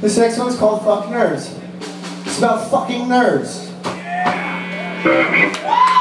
This next one's called Fuck Nerds. It's about fucking nerds. Yeah.